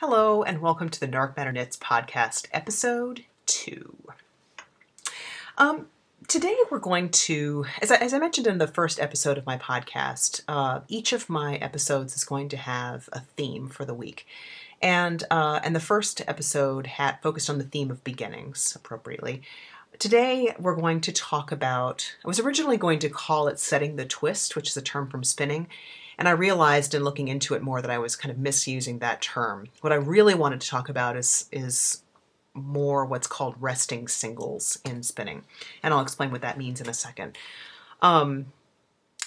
Hello, and welcome to the Dark Matter Knits podcast, episode two. Um, today we're going to, as I, as I mentioned in the first episode of my podcast, uh, each of my episodes is going to have a theme for the week. And, uh, and the first episode had focused on the theme of beginnings, appropriately. Today we're going to talk about, I was originally going to call it setting the twist, which is a term from spinning, and I realized in looking into it more that I was kind of misusing that term. What I really wanted to talk about is is more what's called resting singles in spinning. And I'll explain what that means in a second. Um,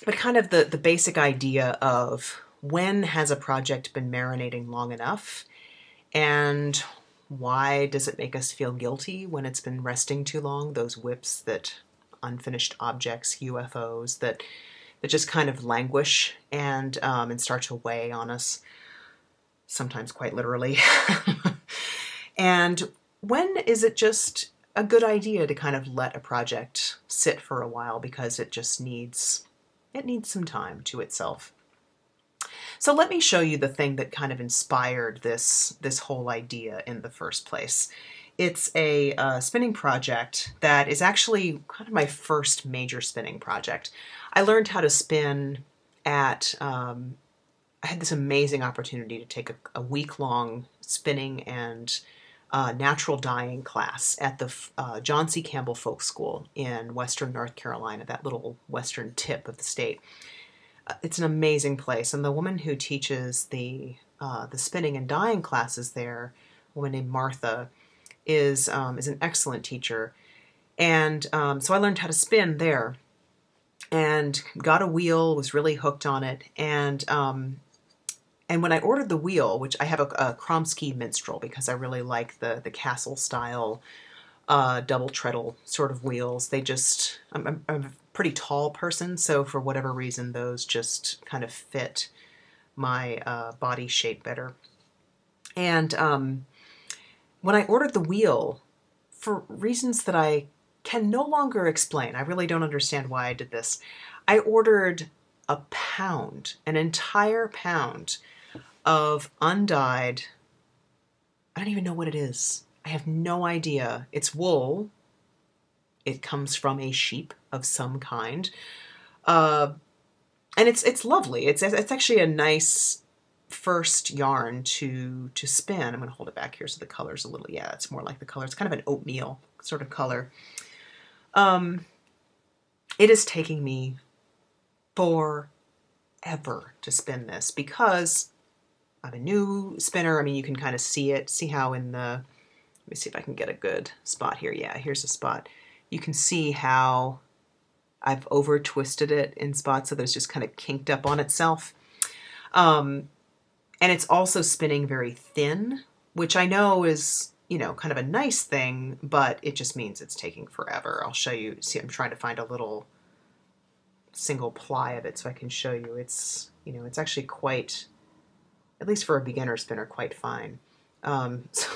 but kind of the, the basic idea of when has a project been marinating long enough and why does it make us feel guilty when it's been resting too long? Those WIPs that unfinished objects, UFOs that that just kind of languish and um, and start to weigh on us, sometimes quite literally. and when is it just a good idea to kind of let a project sit for a while because it just needs it needs some time to itself. So let me show you the thing that kind of inspired this this whole idea in the first place. It's a uh, spinning project that is actually kind of my first major spinning project. I learned how to spin at, um, I had this amazing opportunity to take a, a week long spinning and uh, natural dyeing class at the uh, John C. Campbell Folk School in Western North Carolina, that little western tip of the state. Uh, it's an amazing place, and the woman who teaches the uh, the spinning and dyeing classes there, a woman named Martha, is um, is an excellent teacher, and um, so I learned how to spin there, and got a wheel, was really hooked on it, and um, and when I ordered the wheel, which I have a, a Kromski Minstrel because I really like the the castle style uh, double treadle sort of wheels. They just I'm, I'm, I'm a pretty tall person, so for whatever reason, those just kind of fit my uh, body shape better. And um, when I ordered the wheel, for reasons that I can no longer explain, I really don't understand why I did this. I ordered a pound, an entire pound of undyed, I don't even know what it is. I have no idea. It's wool. It comes from a sheep of some kind. Uh, and it's it's lovely. It's it's actually a nice first yarn to to spin. I'm going to hold it back here so the color's a little, yeah, it's more like the color. It's kind of an oatmeal sort of color. Um, it is taking me forever to spin this because I'm a new spinner. I mean, you can kind of see it. See how in the, let me see if I can get a good spot here. Yeah, here's a spot. You can see how I've over twisted it in spots so that it's just kind of kinked up on itself. Um, and it's also spinning very thin, which I know is, you know, kind of a nice thing, but it just means it's taking forever. I'll show you. See, I'm trying to find a little single ply of it so I can show you. It's, you know, it's actually quite, at least for a beginner spinner, quite fine. Um, so,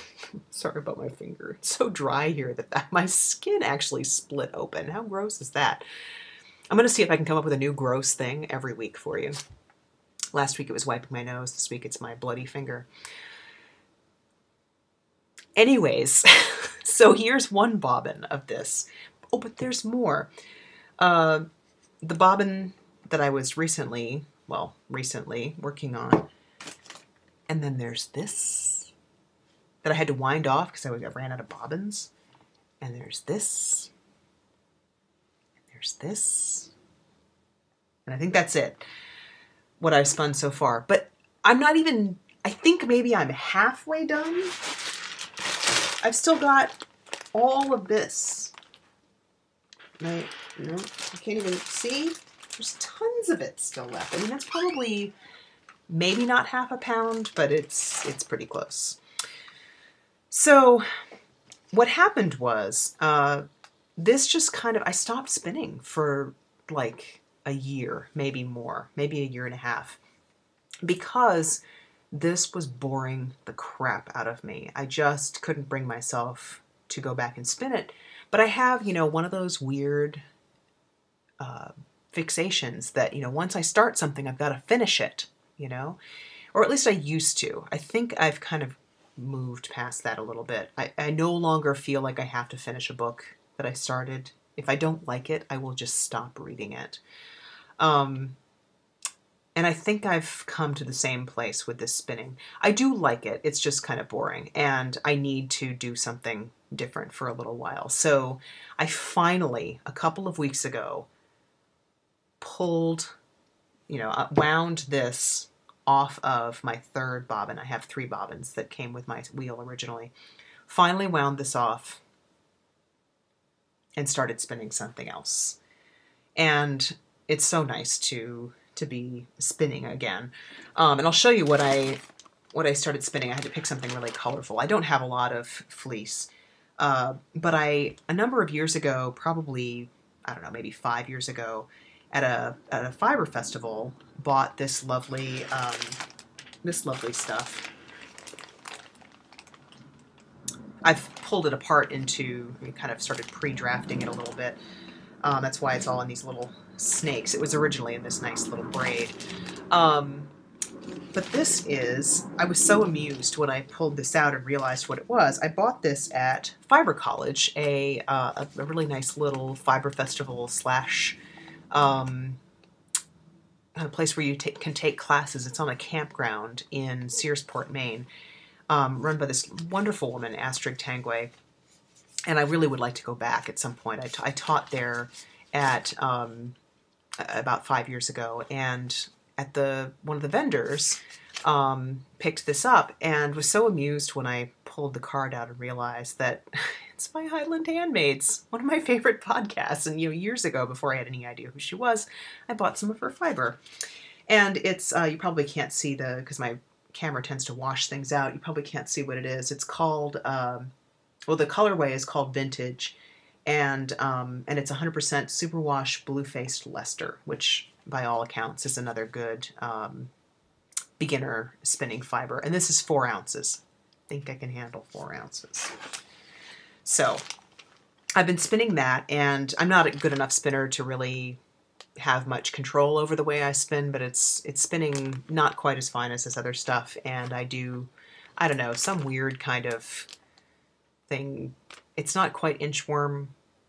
sorry about my finger. It's so dry here that, that my skin actually split open. How gross is that? I'm going to see if I can come up with a new gross thing every week for you. Last week it was wiping my nose. This week it's my bloody finger. Anyways, so here's one bobbin of this. Oh, but there's more. Uh, the bobbin that I was recently, well, recently working on. And then there's this that I had to wind off because I ran out of bobbins. And there's this. And there's this. And I think that's it what I've spun so far. But I'm not even, I think maybe I'm halfway done. I've still got all of this. Right? No, you can't even see. There's tons of it still left. I mean, that's probably maybe not half a pound, but it's it's pretty close. So what happened was uh, this just kind of I stopped spinning for like a year, maybe more, maybe a year and a half, because this was boring the crap out of me. I just couldn't bring myself to go back and spin it. But I have, you know, one of those weird uh, fixations that, you know, once I start something, I've got to finish it, you know, or at least I used to. I think I've kind of moved past that a little bit. I, I no longer feel like I have to finish a book that I started. If I don't like it, I will just stop reading it. Um, and I think I've come to the same place with this spinning. I do like it, it's just kind of boring, and I need to do something different for a little while. So I finally, a couple of weeks ago, pulled, you know, uh, wound this off of my third bobbin. I have three bobbins that came with my wheel originally. Finally wound this off and started spinning something else. And it's so nice to to be spinning again. Um, and I'll show you what I what I started spinning. I had to pick something really colorful. I don't have a lot of fleece, uh, but I a number of years ago, probably I don't know, maybe five years ago, at a at a fiber festival, bought this lovely um, this lovely stuff. I've pulled it apart into kind of started pre-drafting it a little bit. Um, that's why it's all in these little snakes. It was originally in this nice little braid. Um, but this is, I was so amused when I pulled this out and realized what it was. I bought this at Fiber College, a, uh, a really nice little fiber festival slash um, a place where you can take classes. It's on a campground in Searsport, Maine, um, run by this wonderful woman, Astrid Tanguay. And I really would like to go back at some point. I, taught there at um, about five years ago, and at the one of the vendors um, picked this up and was so amused when I pulled the card out and realized that it's my Highland Handmaids, one of my favorite podcasts. And you know, years ago, before I had any idea who she was, I bought some of her fiber. And it's uh, you probably can't see the because my camera tends to wash things out. You probably can't see what it is. It's called um, well, the colorway is called Vintage, and um, and it's 100% superwash blue faced Leicester, which by all accounts is another good um, beginner spinning fiber. And this is four ounces. I think I can handle four ounces. So I've been spinning that, and I'm not a good enough spinner to really have much control over the way I spin, but it's it's spinning not quite as fine as this other stuff, and I do, I don't know, some weird kind of thing. It's not quite inchworm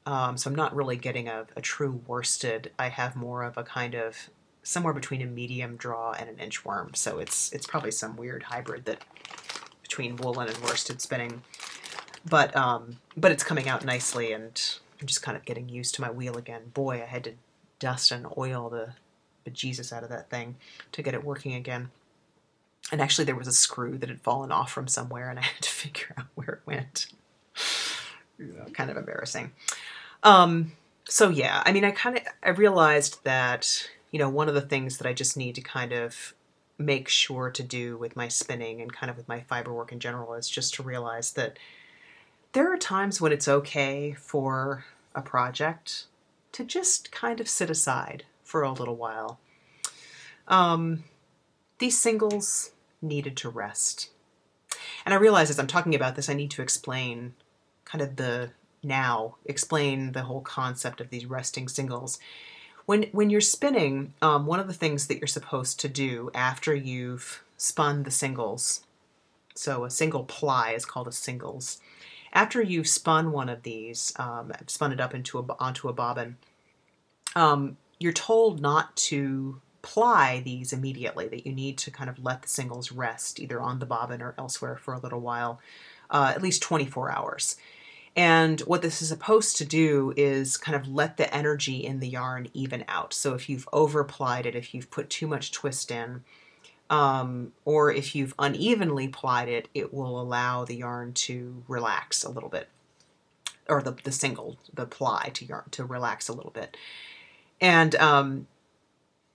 um, so I'm not really getting a, a, true worsted. I have more of a kind of somewhere between a medium draw and an inchworm. So it's it's probably some weird hybrid that between woolen and worsted spinning. But um, but it's coming out nicely, and I'm just kind of getting used to my wheel again. Boy, I had to dust and oil the bejesus out of that thing to get it working again. And actually, there was a screw that had fallen off from somewhere, and I had to figure out where it went. kind of embarrassing. Um, so yeah, I mean, I kind of I realized that you know one of the things that I just need to kind of make sure to do with my spinning and kind of with my fiber work in general is just to realize that there are times when it's okay for a project to just kind of sit aside for a little while. Um, these singles needed to rest. And I realize as I'm talking about this, I need to explain kind of the now explain the whole concept of these resting singles. When, when you're spinning, um, one of the things that you're supposed to do after you've spun the singles, so a single ply is called a singles. After you've spun one of these, um, spun it up into a, onto a bobbin, um, you're told not to ply these immediately, that you need to kind of let the singles rest either on the bobbin or elsewhere for a little while, uh, at least 24 hours. And what this is supposed to do is kind of let the energy in the yarn even out. So if you've overplied it, if you've put too much twist in, um, or if you've unevenly plied it, it will allow the yarn to relax a little bit, or the, the single, the ply to yarn to relax a little bit. And um,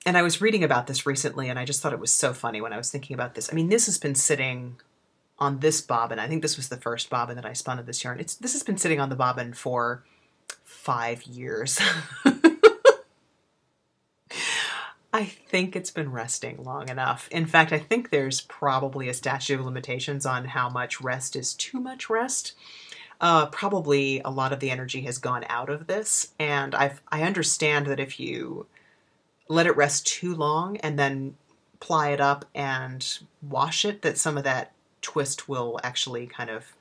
and I was reading about this recently, and I just thought it was so funny when I was thinking about this. I mean, this has been sitting on this bobbin. I think this was the first bobbin that I spun of this yarn. It's this has been sitting on the bobbin for five years. I think it's been resting long enough. In fact, I think there's probably a statute of limitations on how much rest is too much rest. Uh, probably a lot of the energy has gone out of this, and i I understand that if you let it rest too long and then ply it up and wash it, that some of that twist will actually kind of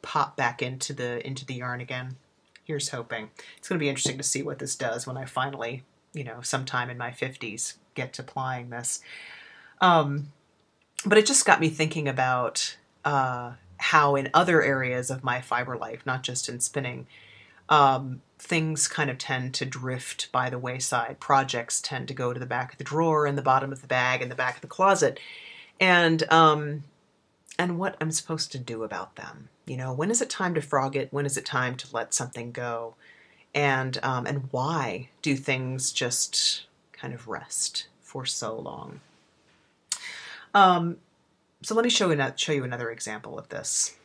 pop back into the into the yarn again. Here's hoping. It's going to be interesting to see what this does when I finally, you know, sometime in my 50s get to plying this. Um, but it just got me thinking about uh, how in other areas of my fiber life, not just in spinning, um, things kind of tend to drift by the wayside. Projects tend to go to the back of the drawer and the bottom of the bag and the back of the closet. And um, and what I'm supposed to do about them. You know, when is it time to frog it? When is it time to let something go? And um, and why do things just kind of rest for so long? Um, so let me show you, show you another example of this.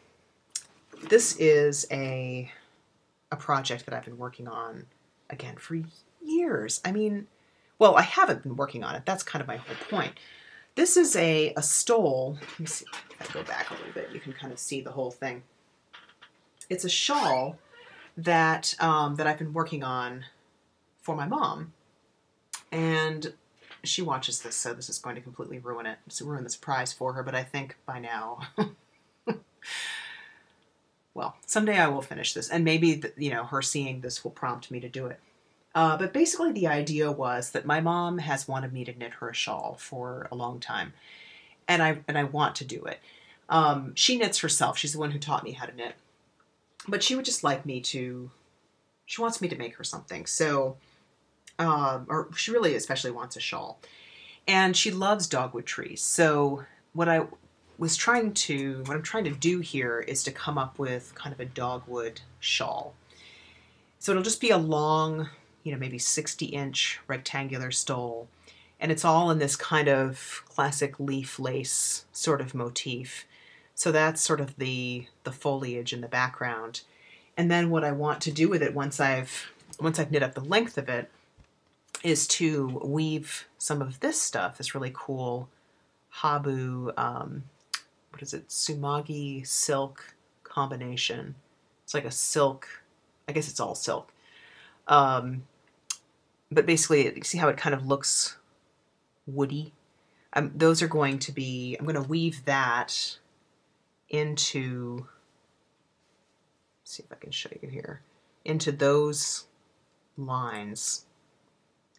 This is a a project that I've been working on again for years. I mean, well, I haven't been working on it. That's kind of my whole point. This is a, a stole. Let me see if I go back a little bit. You can kind of see the whole thing. It's a shawl that um, that I've been working on for my mom, and she watches this, so this is going to completely ruin it. So ruin the surprise for her. But I think by now, well, someday I will finish this, and maybe you know her seeing this will prompt me to do it. Uh, but basically, the idea was that my mom has wanted me to knit her a shawl for a long time, and I and I want to do it. Um, she knits herself. She's the one who taught me how to knit, but she would just like me to. She wants me to make her something. So, um, or she really especially wants a shawl, and she loves dogwood trees. So what I was trying to, what I'm trying to do here is to come up with kind of a dogwood shawl. So it'll just be a long you know, maybe 60 inch rectangular stole. And it's all in this kind of classic leaf lace sort of motif. So that's sort of the, the foliage in the background. And then what I want to do with it once I've, once I've knit up the length of it is to weave some of this stuff, this really cool Habu, um, what is it, Tsumugi silk combination. It's like a silk, I guess it's all silk. Um, but basically, you see how it kind of looks woody? Um, those are going to be, I'm going to weave that into, see if I can show you here, into those lines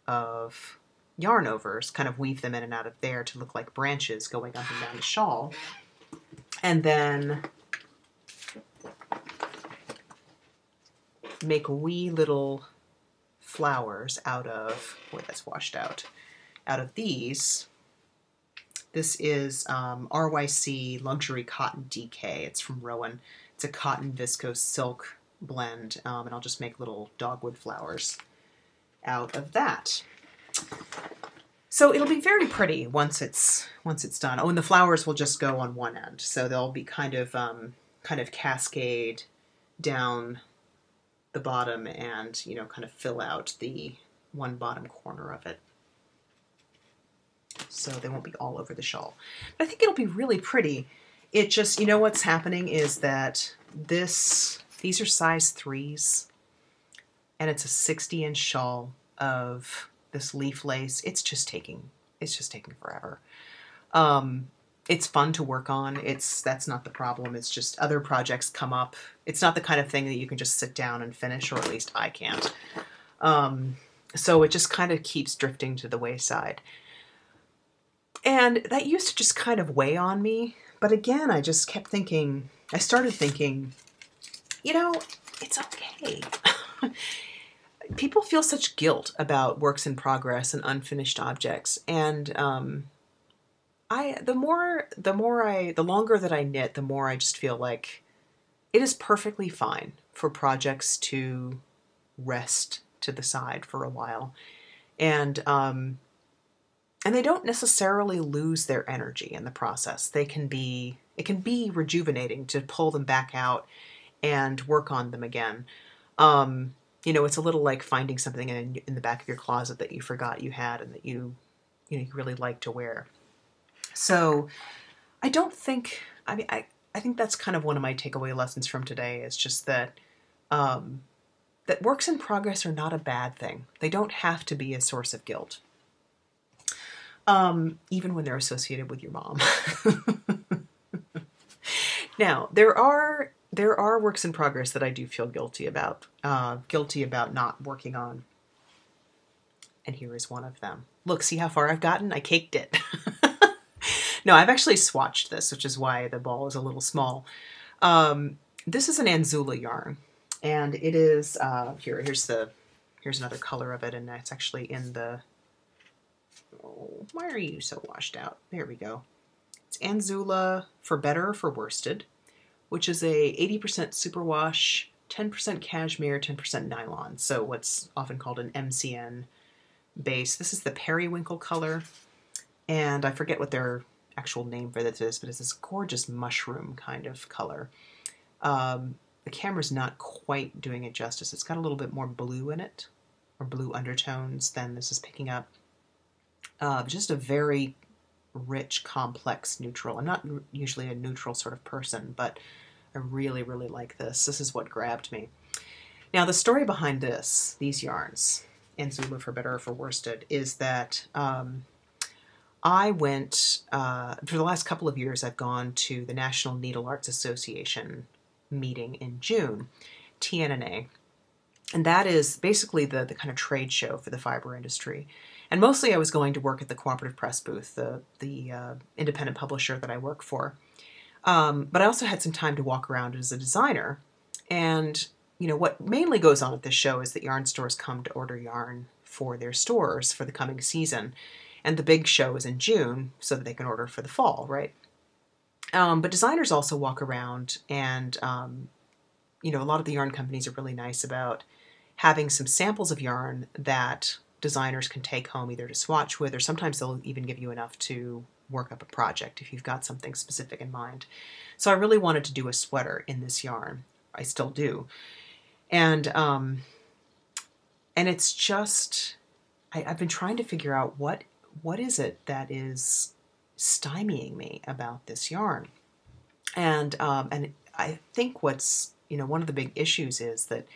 of yarn overs, kind of weave them in and out of there to look like branches going up and down the shawl. And then make wee little flowers out of, boy, that's washed out, out of these. This is um, RYC Luxury Cotton DK. It's from Rowan. It's a cotton viscose silk blend, um, and I'll just make little dogwood flowers out of that. So it'll be very pretty once it's once it's done. Oh, and the flowers will just go on one end, so they'll be kind of um, kind of cascade down the bottom and, you know, kind of fill out the one bottom corner of it. So they won't be all over the shawl. But I think it'll be really pretty. It just, you know what's happening is that this, these are size threes, and it's a 60 inch shawl of this leaf lace. It's just taking, it's just taking forever. Um, it's fun to work on. It's that's not the problem. It's just other projects come up. It's not the kind of thing that you can just sit down and finish, or at least I can't. Um, so it just kind of keeps drifting to the wayside. And that used to just kind of weigh on me. But again, I just kept thinking, I started thinking, you know, it's okay. People feel such guilt about works in progress and unfinished objects. And um, I the more the more I the longer that I knit, the more I just feel like it is perfectly fine for projects to rest to the side for a while. And um and they don't necessarily lose their energy in the process. They can be it can be rejuvenating to pull them back out and work on them again. Um, you know, it's a little like finding something in, in the back of your closet that you forgot you had and that you you know you really like to wear. So I don't think, I mean, I, I think that's kind of one of my takeaway lessons from today is just that um, that works in progress are not a bad thing. They don't have to be a source of guilt, um, even when they're associated with your mom. Now, there are there are works in progress that I do feel guilty about, uh, guilty about not working on. And here is one of them. Look, see how far I've gotten? I caked it. no, I've actually swatched this, which is why the ball is a little small. Um, this is an Anzula yarn, and it is uh, here. Here's the here's another color of it, and it's actually in the. Oh, why are you so washed out? There we go. It's Anzula for better or for worsted, which is a 80% superwash, 10% cashmere, 10% nylon. So what's often called an MCN base. This is the periwinkle color, and I forget what their actual name for this is, but it's this gorgeous mushroom kind of color. Um, the camera's not quite doing it justice. It's got a little bit more blue in it, or blue undertones than this is picking up. Uh, just a very rich, complex neutral. I'm not usually a neutral sort of person, but I really, really like this. This is what grabbed me. Now, the story behind this, these yarns, Anzula for better or for worsted, is that um, I went, uh, for the last couple of years, I've gone to the National Needle Arts Association meeting in June, TNNA. And that is basically the, the kind of trade show for the fiber industry. And mostly I was going to work at the Cooperative Press booth, the, the uh, independent publisher that I work for. Um, but I also had some time to walk around as a designer. And, you know, what mainly goes on at this show is that yarn stores come to order yarn for their stores for the coming season. And the big show is in June so that they can order for the fall, right? Um, but designers also walk around, and um, you know, a lot of the yarn companies are really nice about having some samples of yarn that designers can take home either to swatch with, or sometimes they'll even give you enough to work up a project if you've got something specific in mind. So I really wanted to do a sweater in this yarn. I still do, and um, and it's just I, I've been trying to figure out what what is it that is stymieing me about this yarn. And um, and I think what's you know one of the big issues is that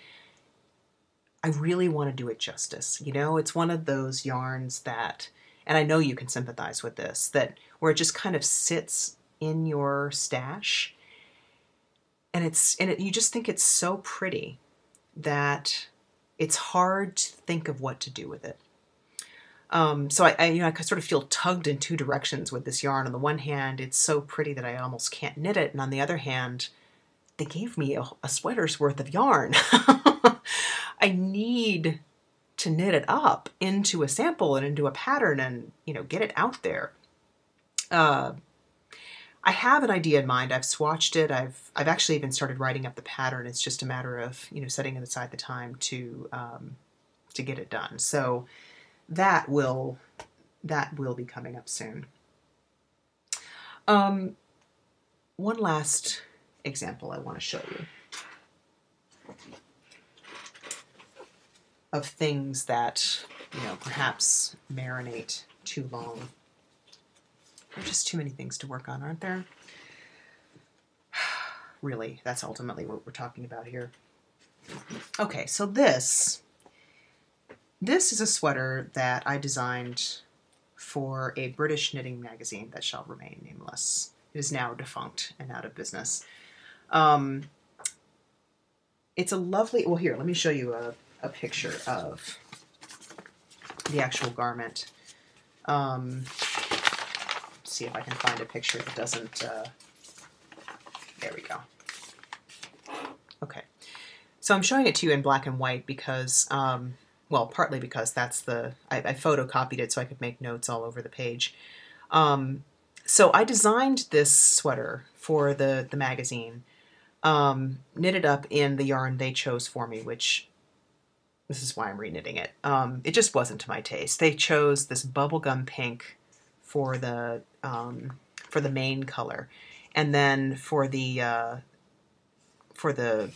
I really want to do it justice. You know, it's one of those yarns that, and I know you can sympathize with this, that where it just kind of sits in your stash, and it's and it, you just think it's so pretty that it's hard to think of what to do with it. Um, so I, I, you know, I sort of feel tugged in two directions with this yarn. On the one hand, it's so pretty that I almost can't knit it, and on the other hand, they gave me a, a sweater's worth of yarn. I need to knit it up into a sample and into a pattern, and you know, get it out there. Uh, I have an idea in mind. I've swatched it. I've I've actually even started writing up the pattern. It's just a matter of you know setting aside the time to um, to get it done. So that will that will be coming up soon. Um, one last example I want to show you of things that you know perhaps marinate too long. There's just too many things to work on, aren't there? really, that's ultimately what we're talking about here. Okay, so this this is a sweater that I designed for a British knitting magazine that shall remain nameless. It is now defunct and out of business. Um, it's a lovely, well here, let me show you a, a picture of the actual garment. Um, see if I can find a picture that doesn't, uh, there we go. Okay. So I'm showing it to you in black and white because um, well, partly because that's the, I, I, photocopied it so I could make notes all over the page. Um, so I designed this sweater for the, the magazine, um, knitted up in the yarn they chose for me, which this is why I'm reknitting it. Um, it just wasn't to my taste. They chose this bubblegum pink for the, um, for the main color. And then for the, uh, for the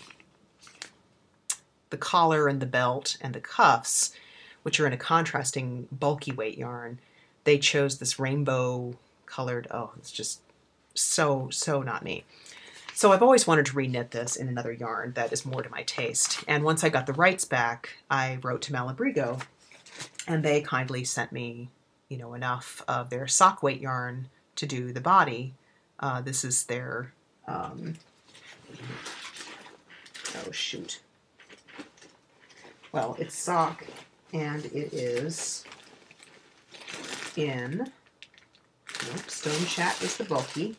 the collar and the belt and the cuffs, which are in a contrasting bulky weight yarn, they chose this rainbow colored, oh, it's just so, so not me. So I've always wanted to reknit this in another yarn that is more to my taste. And once I got the rights back, I wrote to Malabrigo and they kindly sent me, you know, enough of their sock weight yarn to do the body. Uh, this is their um, Oh, shoot. Well, it's sock, and it is in, nope, Stone Chat is the bulky.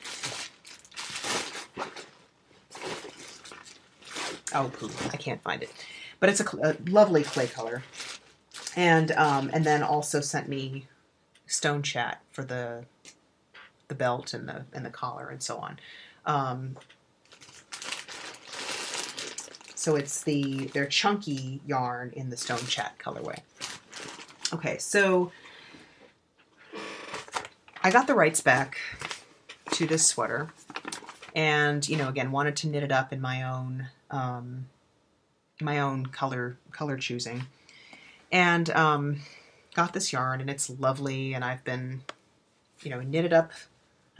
Oh, poop, I can't find it. But it's a, a lovely clay color. And, um, and then also sent me Stone Chat for the the belt and the and the collar and so on. Um, so it's the their chunky yarn in the Stone Chat colorway. Okay, so I got the rights back to this sweater, and you know, again, wanted to knit it up in my own um, my own color color choosing, and um, got this yarn, and it's lovely, and I've been you know knitted up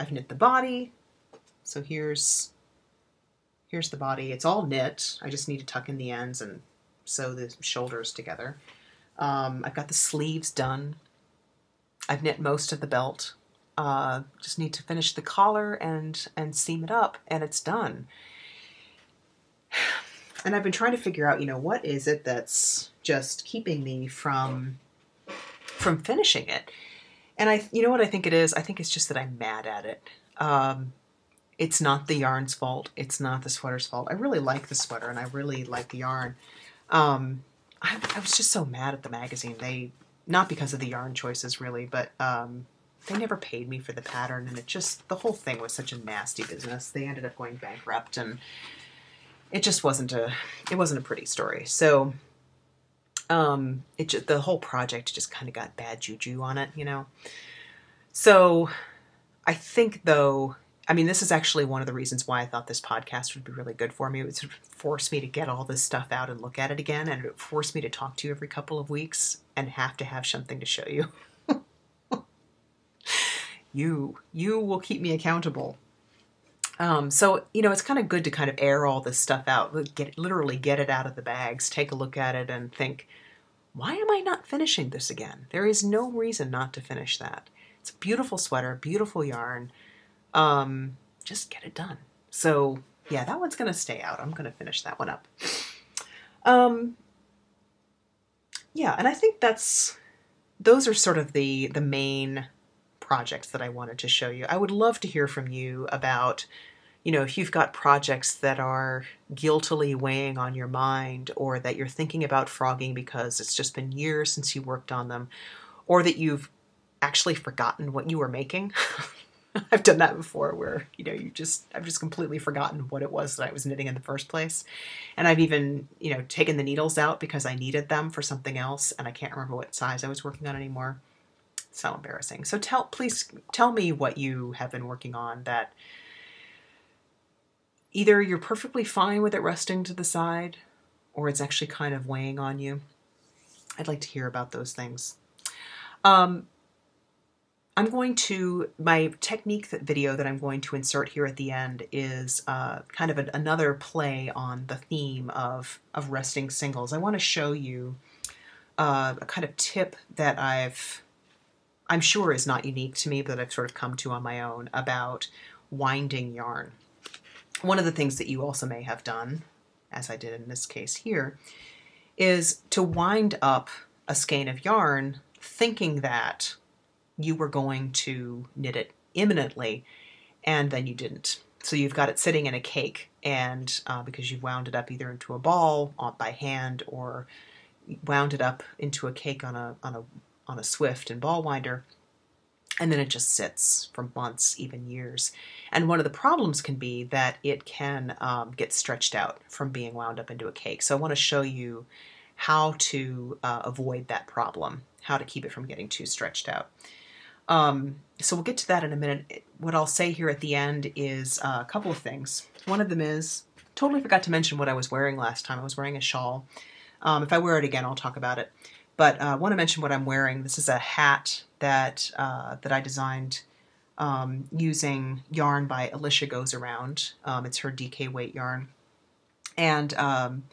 I've knit the body. So here's here's the body. It's all knit. I just need to tuck in the ends and sew the shoulders together. Um, I've got the sleeves done. I've knit most of the belt. Uh, just need to finish the collar and and seam it up, and it's done. And I've been trying to figure out, you know, what is it that's just keeping me from from finishing it. And I, you know what I think it is? I think it's just that I'm mad at it. Um, it's not the yarn's fault. It's not the sweater's fault. I really like the sweater and I really like the yarn. Um, I, I, was just so mad at the magazine. They, not because of the yarn choices really, but um, they never paid me for the pattern and it just, the whole thing was such a nasty business. They ended up going bankrupt and it just wasn't a, it wasn't a pretty story. So um, it just, the whole project just kind of got bad juju on it, you know. So I think though, I mean, this is actually one of the reasons why I thought this podcast would be really good for me. It would force me to get all this stuff out and look at it again, and it would force me to talk to you every couple of weeks and have to have something to show you. you, you will keep me accountable. Um, so you know, it's kind of good to kind of air all this stuff out, get literally get it out of the bags, take a look at it, and think, why am I not finishing this again? There is no reason not to finish that. It's a beautiful sweater, beautiful yarn. Um, just get it done. So yeah, that one's gonna stay out. I'm gonna finish that one up. Um, yeah, and I think that's those are sort of the the main projects that I wanted to show you. I would love to hear from you about you know, if you've got projects that are guiltily weighing on your mind, or that you're thinking about frogging because it's just been years since you worked on them, or that you've actually forgotten what you were making. I've done that before where, you know, you just, I've just completely forgotten what it was that I was knitting in the first place. And I've even, you know, taken the needles out because I needed them for something else and I can't remember what size I was working on anymore. So embarrassing. So tell, please tell me what you have been working on that either you're perfectly fine with it resting to the side or it's actually kind of weighing on you. I'd like to hear about those things. Um, I'm going to, my technique video that I'm going to insert here at the end is uh, kind of another play on the theme of, of resting singles. I want to show you uh, a kind of tip that I've, I'm sure is not unique to me, but I've sort of come to on my own about winding yarn. One of the things that you also may have done, as I did in this case here, is to wind up a skein of yarn thinking that you were going to knit it imminently and then you didn't. So you've got it sitting in a cake and uh, because you've wound it up either into a ball by hand or wound it up into a cake on a, on a, on a Swift and ball winder, and then it just sits for months, even years. And one of the problems can be that it can um, get stretched out from being wound up into a cake. So I want to show you how to uh, avoid that problem, how to keep it from getting too stretched out. Um, so we'll get to that in a minute. What I'll say here at the end is uh, a couple of things. One of them is, totally forgot to mention what I was wearing last time. I was wearing a shawl. Um, if I wear it again, I'll talk about it. But uh, I want to mention what I'm wearing. This is a hat that uh, that I designed um, using yarn by Alisha Goes Around. Um, it's her DK weight yarn, and um,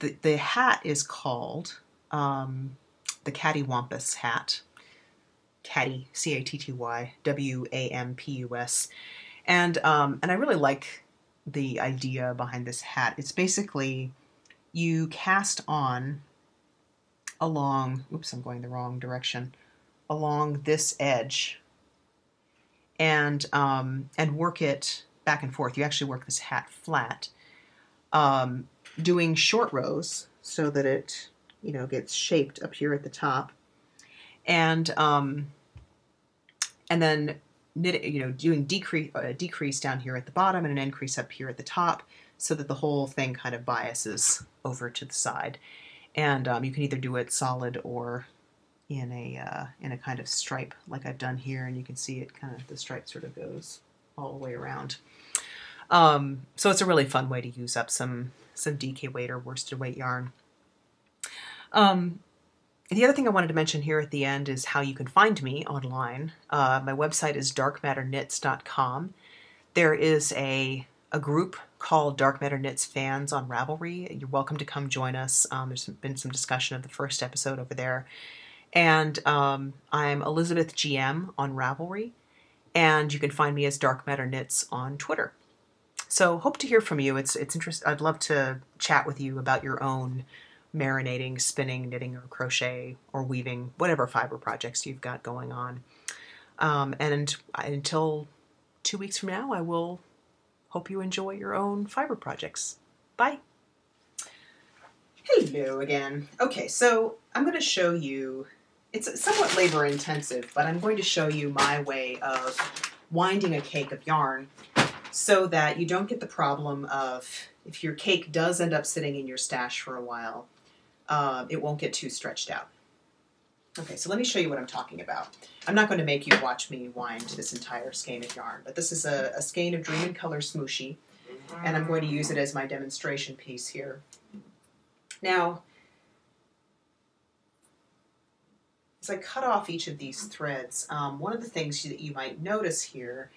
the the hat is called um, the Cattywampus hat. Catty C A T T Y W A M P U S, and um, and I really like the idea behind this hat. It's basically you cast on along, oops, I'm going the wrong direction, along this edge and um, and work it back and forth. You actually work this hat flat, um, doing short rows so that it you know gets shaped up here at the top, and um, and then knit you know doing decrease decrease down here at the bottom and an increase up here at the top, so that the whole thing kind of biases over to the side. And um, you can either do it solid or in a uh, in a kind of stripe like I've done here, and you can see it kind of the stripe sort of goes all the way around. Um, so it's a really fun way to use up some some DK weight or worsted weight yarn. Um, the other thing I wanted to mention here at the end is how you can find me online. Uh, my website is darkmatterknits.com. There is a a group called Dark Matter Knits Fans on Ravelry. You're welcome to come join us. Um, there's been some discussion of the first episode over there. And um, I'm Elizabeth GM on Ravelry, and you can find me as Dark Matter Knits on Twitter. So hope to hear from you. It's it's interest. I'd love to chat with you about your own marinating, spinning, knitting, or crochet or weaving, whatever fiber projects you've got going on. Um, and until two weeks from now, I will hope you enjoy your own fiber projects. Bye. Hello again. Okay, so I'm going to show you it's somewhat labor intensive, but I'm going to show you my way of winding a cake of yarn so that you don't get the problem of if your cake does end up sitting in your stash for a while, uh, it won't get too stretched out. Okay, so let me show you what I'm talking about. I'm not going to make you watch me wind this entire skein of yarn, but this is a, a skein of Dream in Color Smooshy, and I'm going to use it as my demonstration piece here. Now, as I cut off each of these threads, um, one of the things that you might notice here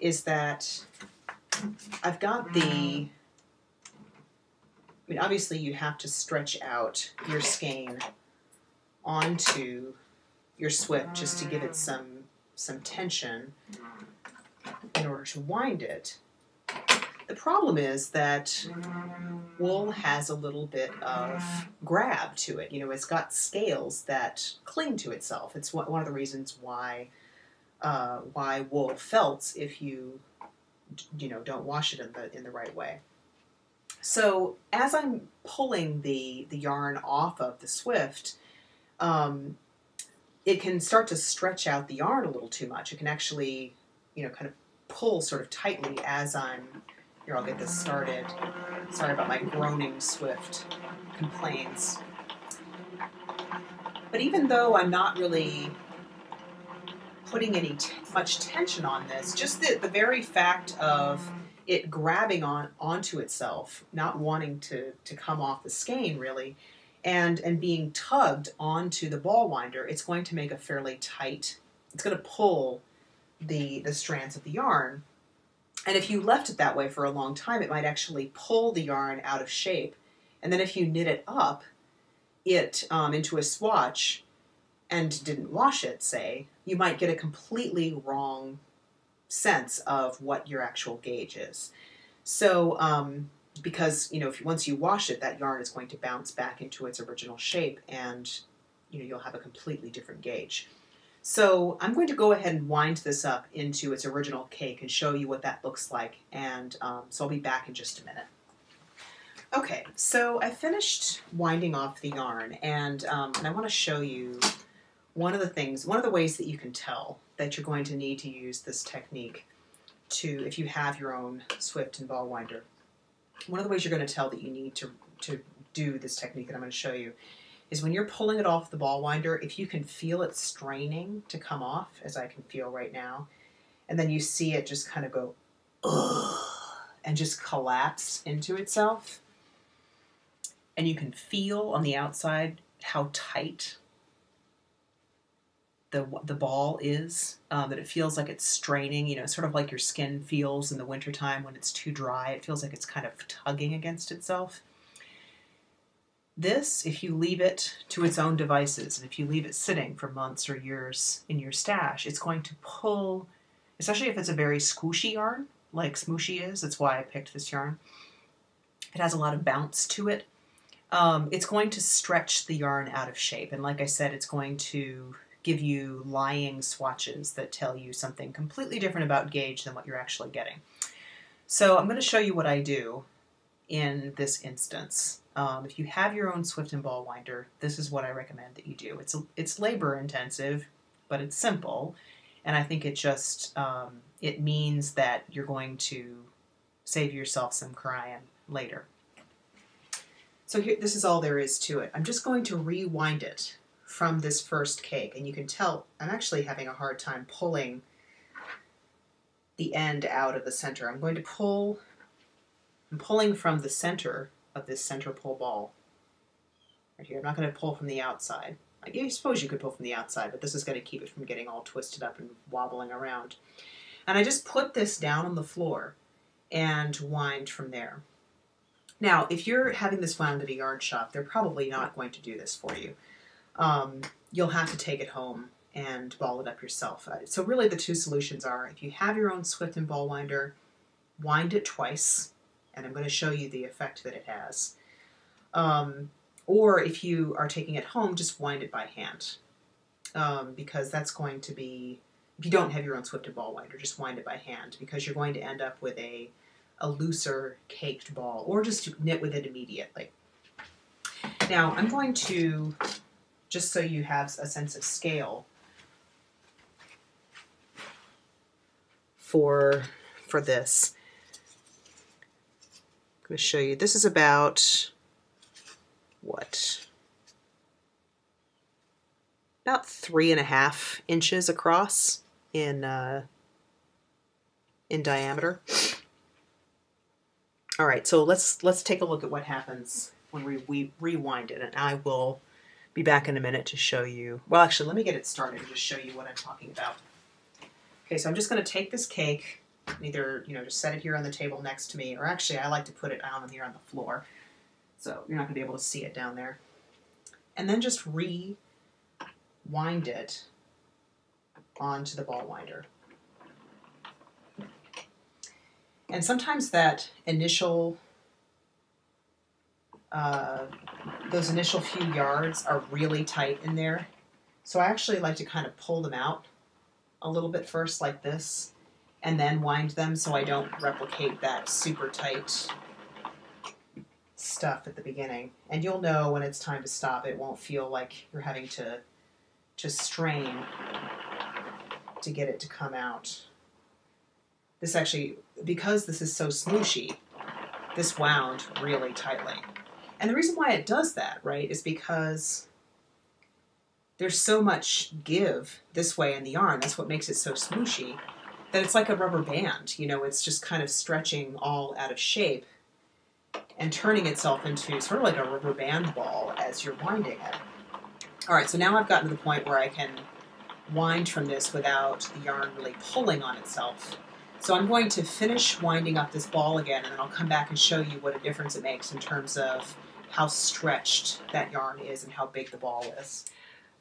is that I've got the, I mean, obviously you have to stretch out your skein onto your swift just to give it some some tension in order to wind it. The problem is that wool has a little bit of grab to it. You know, it's got scales that cling to itself. It's one of the reasons why uh, why wool felts if you you know don't wash it in the in the right way. So as I'm pulling the the yarn off of the swift, um, it can start to stretch out the yarn a little too much. It can actually you know kind of pull sort of tightly as I'm here, I'll get this started. Sorry about my groaning Swift complaints. But even though I'm not really putting any much tension on this, just the, the very fact of it grabbing on onto itself, not wanting to, to come off the skein really, and, and being tugged onto the ball winder, it's going to make a fairly tight, it's going to pull the, the strands of the yarn and if you left it that way for a long time, it might actually pull the yarn out of shape. And then if you knit it up, it um, into a swatch and didn't wash it, say, you might get a completely wrong sense of what your actual gauge is. So, um, because you know, if once you wash it, that yarn is going to bounce back into its original shape, and you know you'll have a completely different gauge. So I'm going to go ahead and wind this up into its original cake and show you what that looks like. And um, so I'll be back in just a minute. Okay, so I finished winding off the yarn and, um, and I want to show you one of the things, one of the ways that you can tell that you're going to need to use this technique to, if you have your own Swift and ball winder. One of the ways you're going to tell that you need to, to do this technique that I'm going to show you is when you're pulling it off the ball winder, if you can feel it straining to come off, as I can feel right now, and then you see it just kind of go, and just collapse into itself, and you can feel on the outside how tight the the ball is, um, that it feels like it's straining, you know, sort of like your skin feels in the wintertime when it's too dry. It feels like it's kind of tugging against itself. This, if you leave it to its own devices, and if you leave it sitting for months or years in your stash, it's going to pull, especially if it's a very squishy yarn, like Smooshy is. That's why I picked this yarn. It has a lot of bounce to it. um, it's going to stretch the yarn out of shape. And like I said, it's going to give you lying swatches that tell you something completely different about gauge than what you're actually getting. So I'm going to show you what I do in this instance. Um, if you have your own Swift and ball winder, this is what I recommend that you do. It's it's labor intensive, but it's simple, and I think it just um, it means that you're going to save yourself some crying later. So here, this is all there is to it. I'm just going to rewind it from this first cake, and you can tell I'm actually having a hard time pulling the end out of the center. I'm going to pull, I'm pulling from the center of this center pull ball right here. I'm not going to pull from the outside. I suppose you could pull from the outside, but this is going to keep it from getting all twisted up and wobbling around. And I just put this down on the floor and wind from there. Now, if you're having this wound at a yarn shop, they're probably not going to do this for you. Um, you'll have to take it home and ball it up yourself. Uh, so really the two solutions are if you have your own Swift and ball winder, wind it twice, and I'm going to show you the effect that it has. Um, or if you are taking it home, just wind it by hand. Um, because that's going to be, if you don't have your own Swift and ball winder, just wind it by hand because you're going to end up with a a looser caked ball or just knit with it immediately. Now I'm going to, just so you have a sense of scale for, for this, I'm going to show you, this is about, what, about three and a half inches across in, uh, in diameter. All right, so let's let's take a look at what happens when we, we rewind it, and I will be back in a minute to show you. Well, actually, let me get it started and just show you what I'm talking about. Okay, so I'm just going to take this cake, either you know just set it here on the table next to me, or actually I like to put it down here on the floor, so you're not going to be able to see it down there, and then just rewind it onto the ball winder. And sometimes that initial, uh, those initial few yards are really tight in there. So I actually like to kind of pull them out a little bit first like this and then wind them so I don't replicate that super tight stuff at the beginning. And you'll know when it's time to stop. It won't feel like you're having to to strain to get it to come out this actually, because this is so smooshy, this wound really tightly. And the reason why it does that, right, is because there's so much give this way in the yarn. That's what makes it so smooshy. That it's like a rubber band. You know, it's just kind of stretching all out of shape and turning itself into sort of like a rubber band ball as you're winding it. All right, so now I've gotten to the point where I can wind from this without the yarn really pulling on itself. So I'm going to finish winding up this ball again and then I'll come back and show you what a difference it makes in terms of how stretched that yarn is and how big the ball is.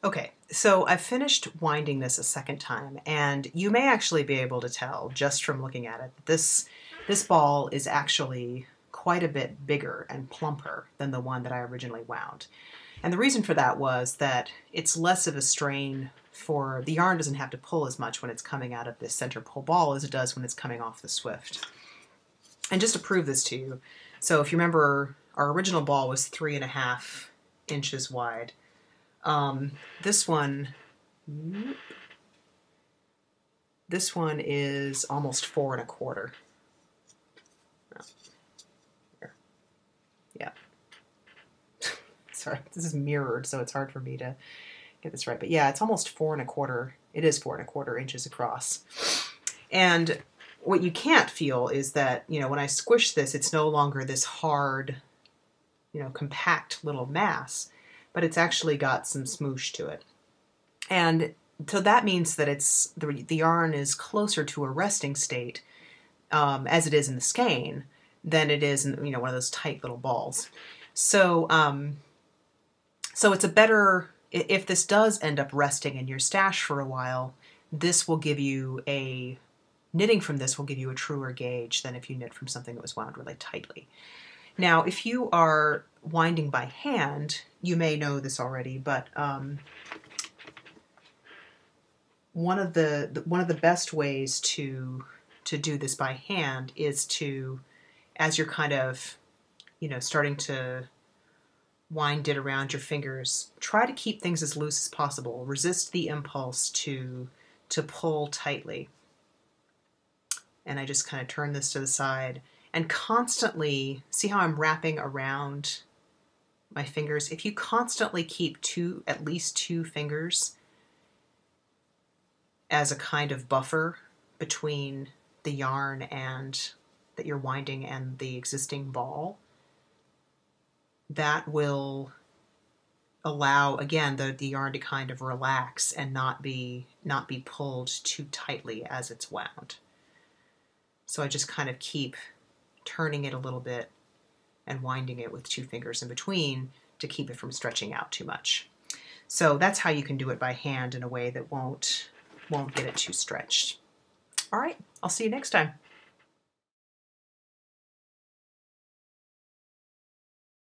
Okay, so I've finished winding this a second time and you may actually be able to tell just from looking at it that this this ball is actually quite a bit bigger and plumper than the one that I originally wound. And the reason for that was that it's less of a strain for the yarn doesn't have to pull as much when it's coming out of this center pull ball as it does when it's coming off the Swift. And just to prove this to you, so if you remember, our original ball was three and a half inches wide. Um, this one, this one is almost four and a quarter. Yeah. Sorry, this is mirrored, so it's hard for me to get this right, but yeah, it's almost four and a quarter. It is four and a quarter inches across. And what you can't feel is that, you know, when I squish this, it's no longer this hard, you know, compact little mass, but it's actually got some smoosh to it. And so that means that it's the, the yarn is closer to a resting state um, as it is in the skein than it is in, you know, one of those tight little balls. So, um, so it's a better if this does end up resting in your stash for a while, this will give you a knitting from this will give you a truer gauge than if you knit from something that was wound really tightly. Now, if you are winding by hand, you may know this already, but um, one of the, the one of the best ways to to do this by hand is to, as you're kind of, you know, starting to wind it around your fingers, try to keep things as loose as possible. Resist the impulse to to pull tightly. And I just kind of turn this to the side and constantly see how I'm wrapping around my fingers. If you constantly keep two, at least two fingers as a kind of buffer between the yarn and that you're winding and the existing ball, that will allow again the, the yarn to kind of relax and not be not be pulled too tightly as it's wound. So I just kind of keep turning it a little bit and winding it with two fingers in between to keep it from stretching out too much. So that's how you can do it by hand in a way that won't won't get it too stretched. All right, I'll see you next time.